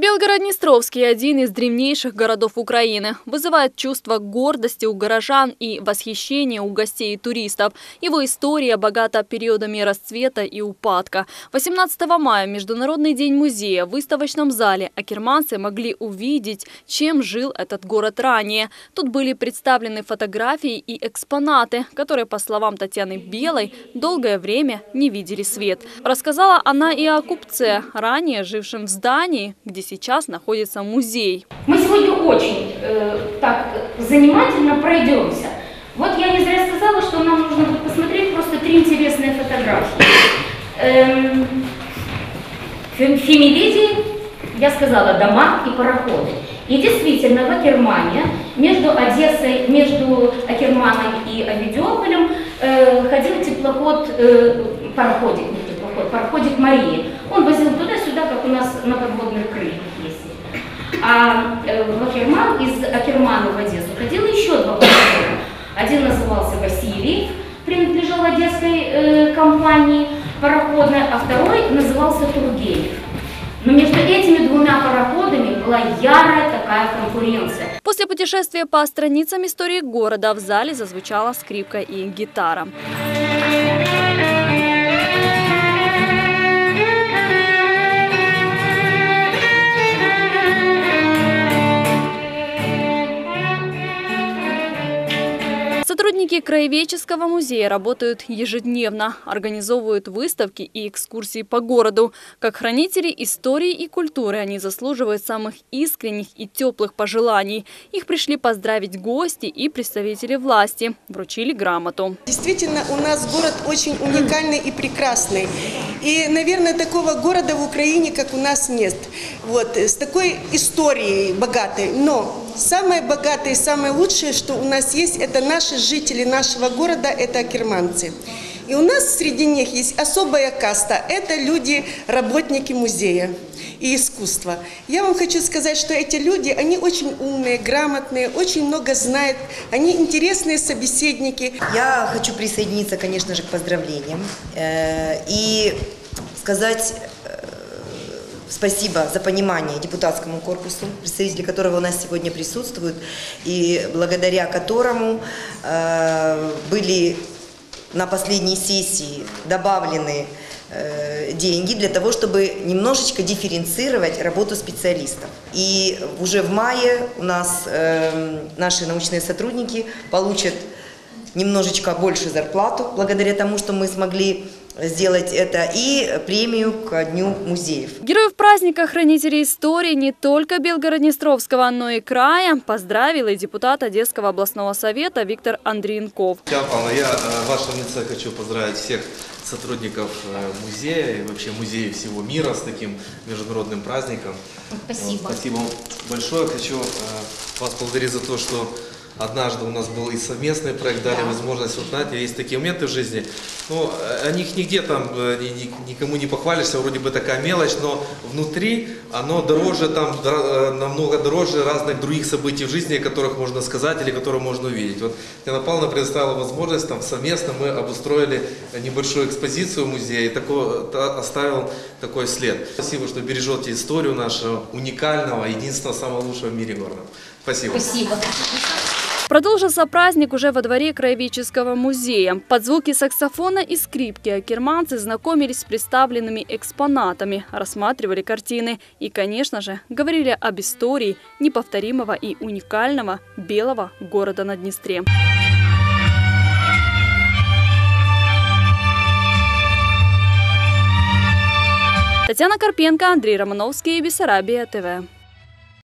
Белгород-Днестровский – один из древнейших городов Украины. Вызывает чувство гордости у горожан и восхищения у гостей и туристов. Его история богата периодами расцвета и упадка. 18 мая – Международный день музея. В выставочном зале акерманцы могли увидеть, чем жил этот город ранее. Тут были представлены фотографии и экспонаты, которые, по словам Татьяны Белой, долгое время не видели свет. Рассказала она и о купце, ранее жившем в здании, где сейчас находится музей. Мы сегодня очень э, так занимательно пройдемся. Вот я не зря сказала, что нам нужно посмотреть просто три интересные фотографии. Эм, Фемидиди, я сказала, дома и пароходы. И действительно, в Акермане, между Одессой, между Акерманом и Авидиополем э, ходил теплоход, э, пароходик, не теплоход, пароходик Марии. Он возил туда-сюда, как у нас на подводных крыльях ездит. А э, в Акерман, из Акермана в Одессу ходило еще два парохода. Один назывался Василий, принадлежал одесской э, компании пароходной, а второй назывался Тургенев. Но между этими двумя пароходами была ярая такая конкуренция. После путешествия по страницам истории города в зале зазвучала скрипка и гитара. Сотрудники Краеведческого музея работают ежедневно, организовывают выставки и экскурсии по городу. Как хранители истории и культуры они заслуживают самых искренних и теплых пожеланий. Их пришли поздравить гости и представители власти. Вручили грамоту. Действительно, у нас город очень уникальный и прекрасный. И, наверное, такого города в Украине, как у нас, нет. Вот, с такой историей богатой. Но самое богатое и самое лучшее, что у нас есть, это наши жители нашего города, это акерманцы. И у нас среди них есть особая каста. Это люди, работники музея и искусства. Я вам хочу сказать, что эти люди, они очень умные, грамотные, очень много знают, они интересные собеседники. Я хочу присоединиться, конечно же, к поздравлениям э, и сказать спасибо за понимание депутатскому корпусу, представители которого у нас сегодня присутствуют, и благодаря которому э, были на последней сессии добавлены э, деньги для того, чтобы немножечко дифференцировать работу специалистов. И уже в мае у нас э, наши научные сотрудники получат немножечко больше зарплату, благодаря тому, что мы смогли сделать это, и премию к Дню музеев. Героев праздника хранителей истории не только Белгород-Днестровского, но и края поздравил и депутат Одесского областного совета Виктор Андренков. Павловна, я в вашем лице хочу поздравить всех сотрудников э, музея и вообще музея всего мира с таким международным праздником. Спасибо. Спасибо большое. Хочу э, вас поблагодарить за то, что Однажды у нас был и совместный проект, дали да. возможность, вот знаете, есть такие моменты в жизни, ну, о них нигде там э, никому не похвалишься, вроде бы такая мелочь, но внутри оно дороже, там э, намного дороже разных других событий в жизни, о которых можно сказать или которые можно увидеть. Вот Татьяна Павловна предоставила возможность, там совместно мы обустроили небольшую экспозицию в музее, и такой, оставил такой след. Спасибо, что бережете историю нашего уникального, единственного, самого лучшего в мире города. Спасибо. Спасибо. Продолжился праздник уже во дворе Краеведческого музея. Под звуки саксофона и скрипки акерманцы знакомились с представленными экспонатами, рассматривали картины и, конечно же, говорили об истории неповторимого и уникального белого города на Днестре. Татьяна Карпенко, Андрей Романовский, Бессарабия, ТВ.